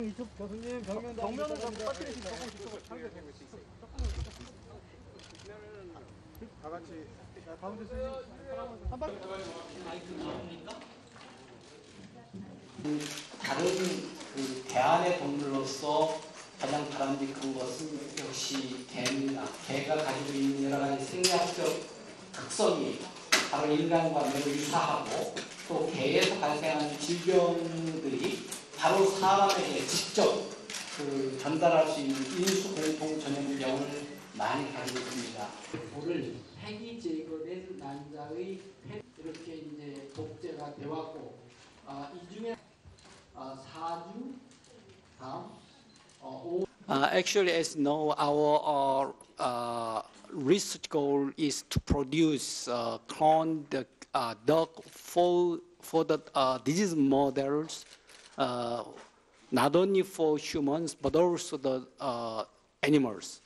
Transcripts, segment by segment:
이쪽으로 교수님 정면 정면을 좀 빠뜨리시면 조금 뒤쪽을 향해 되고 있어요. 다 같이 가운데 쓰시 한 발. 마이크 나옵니까? 다른 그 대안의 동물로서 가장 바람직한 것은 역시 개입니다. 개가 가지고 있는 여러 가지 생리학적 특성이 바로 인간과 매우 유사하고 또 개에서 발생하는 질병들이 바로 사람에게 직접 그 전달할 수 있는 인수 공통 전염병을 많이 가지고 있습니다. 물을 폐기 제거된 난자의 폐 이렇게 이제 독재가 되었고 아, 이 중에 Uh, actually, as you know, our uh, uh, research goal is to produce uh, the uh, dog for for the uh, disease models, uh, not only for humans but also the animals.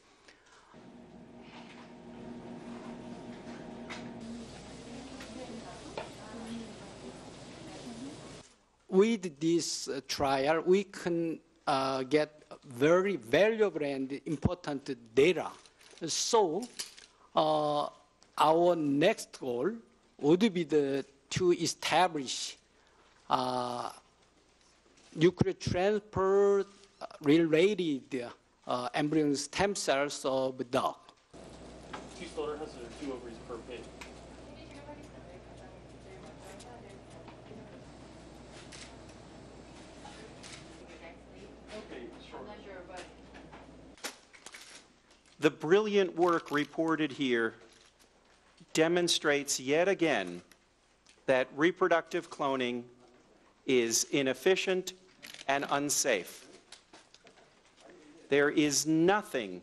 With this uh, trial, we can uh, get very valuable and important data. So, uh, our next goal would be the, to establish uh, nuclear transfer related uh, embryonic stem cells of dog. two two ovaries per pig. The brilliant work reported here demonstrates yet again that reproductive cloning is inefficient and unsafe. There is nothing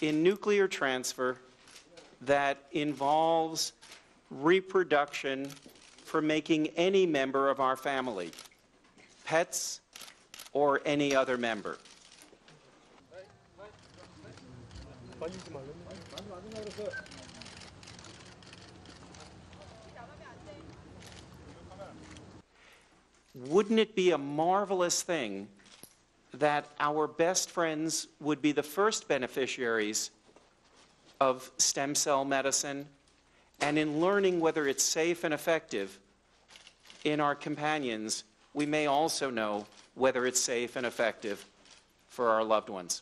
in nuclear transfer that involves reproduction for making any member of our family, pets or any other member. 만지지 말랬는데 만지지 말라 그랬어 Wouldn't it be a marvelous thing that our best friends would be the first beneficiaries of stem cell medicine and in learning whether it's safe and effective in our companions, we may also know whether it's safe and effective for our loved ones.